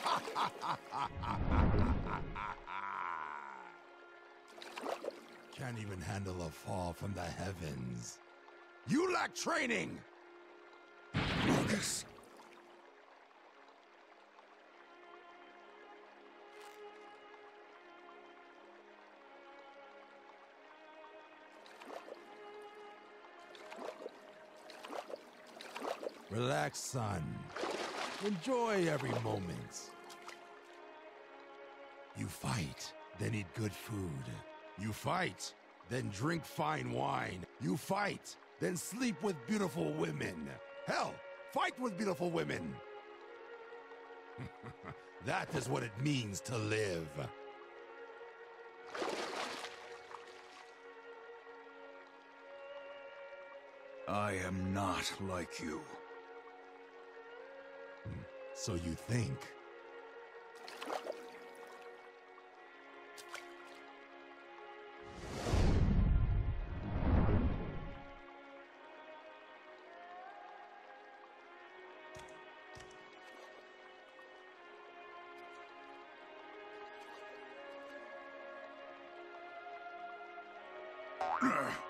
Can't even handle a fall from the heavens. You lack training! Marcus? Relax, son. Enjoy every moment. You fight, then eat good food. You fight, then drink fine wine. You fight, then sleep with beautiful women. Hell, fight with beautiful women. that is what it means to live. I am not like you. So you think.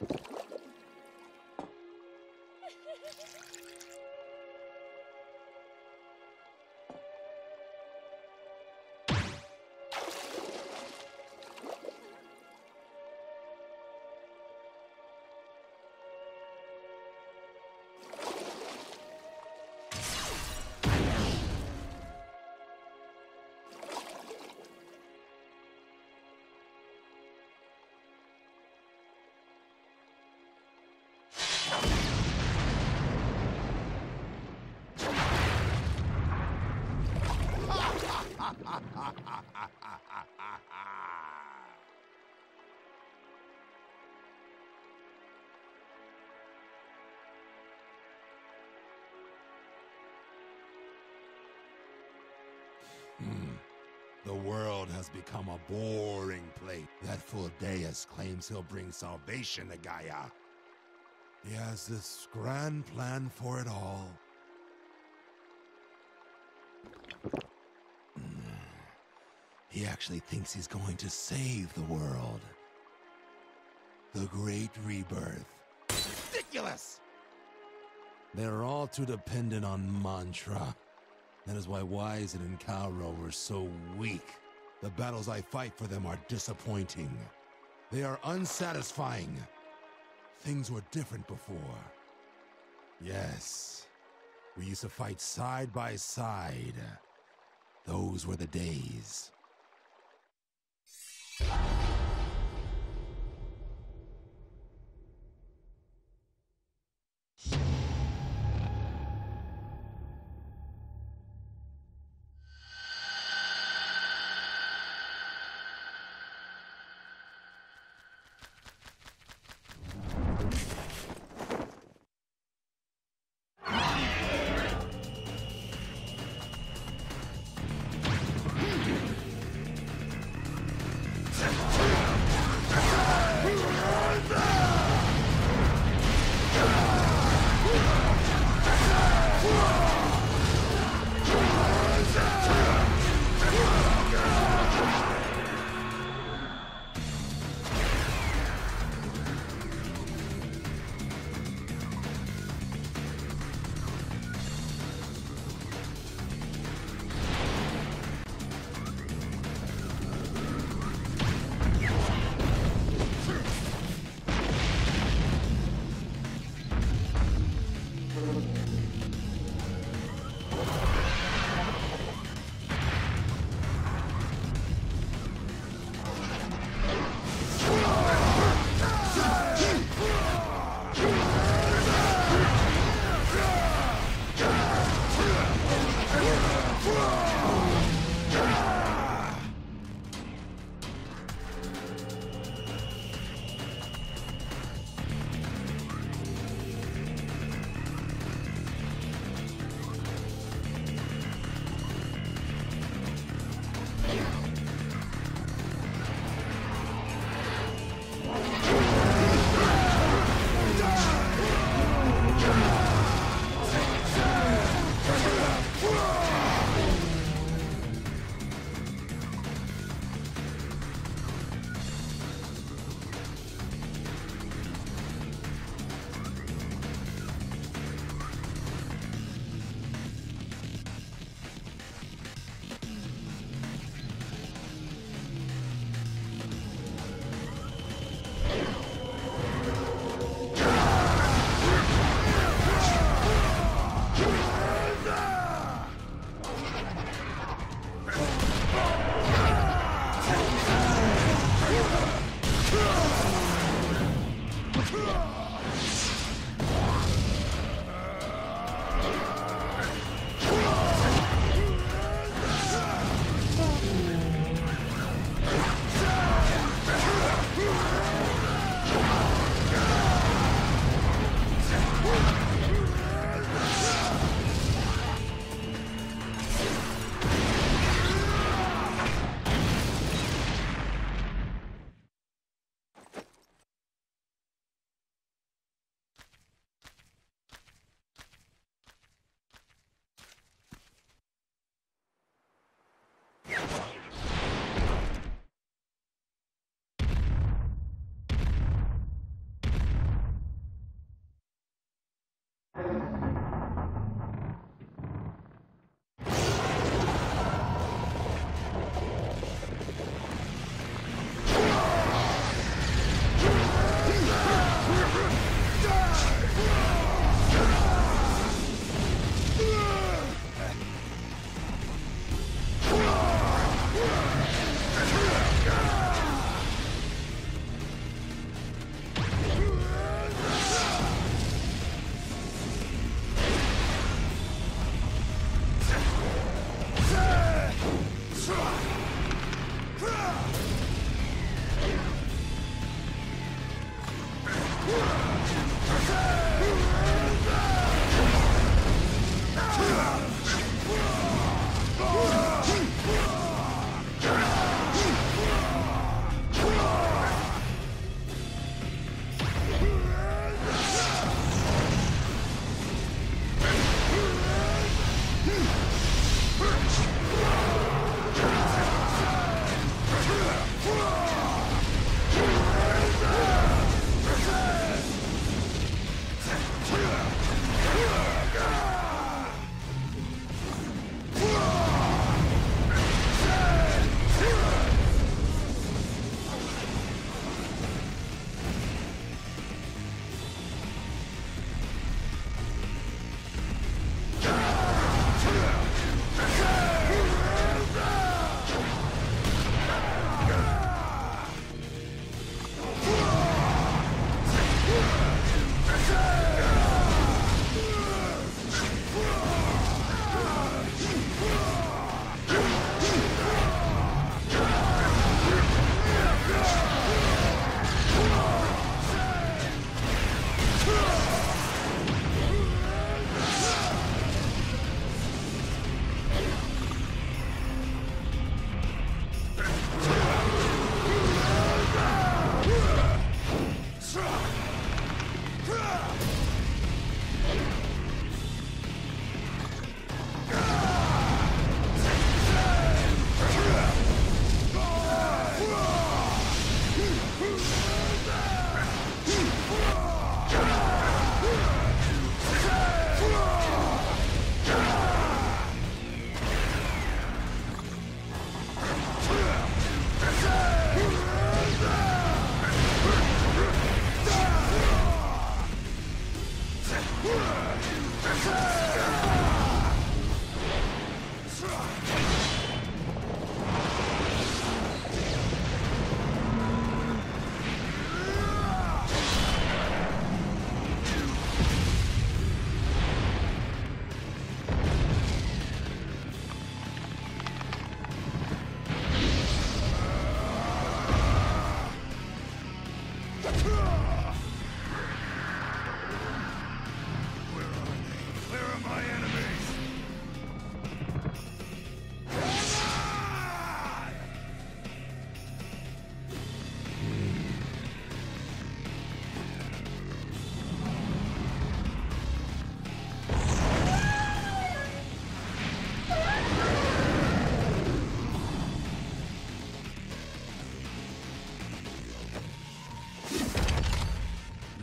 you. The world has become a boring place. That fool Deus claims he'll bring salvation to Gaia. He has this grand plan for it all. Hmm. He actually thinks he's going to save the world. The Great Rebirth. Ridiculous! They're all too dependent on mantra. That is why Wyzen and Kalrow were so weak. The battles I fight for them are disappointing. They are unsatisfying. Things were different before. Yes, we used to fight side by side. Those were the days.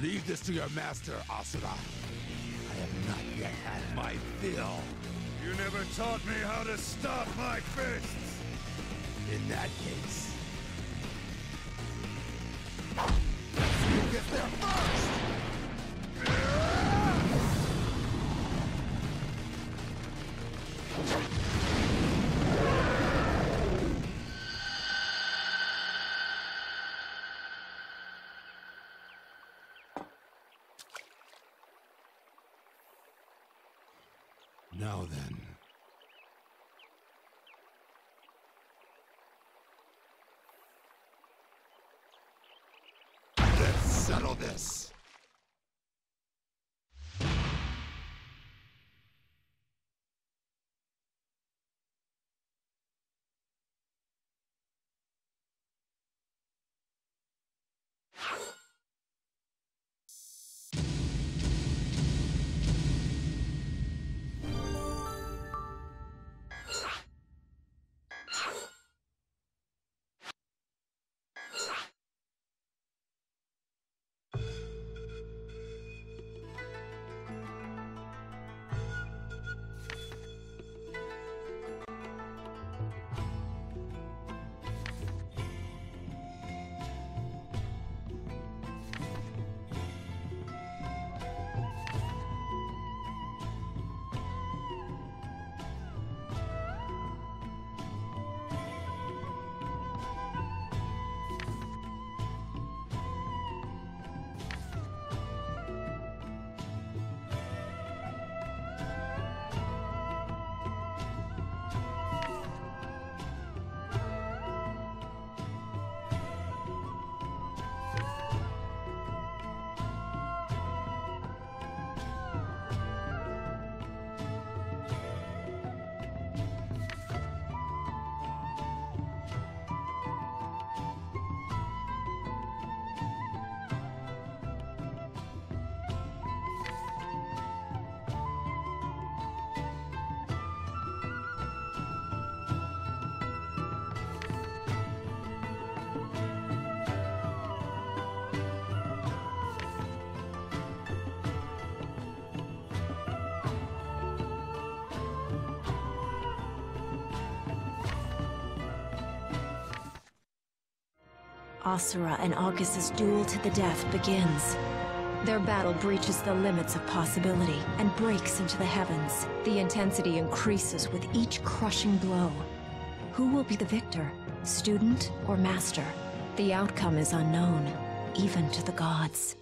Leave this to your master, Asura. I have not yet had my fill. You never taught me how to stop my fists! In that case... You get there Now then. Let's settle this. Asura and Augus's duel to the death begins. Their battle breaches the limits of possibility and breaks into the heavens. The intensity increases with each crushing blow. Who will be the victor, student or master? The outcome is unknown, even to the gods.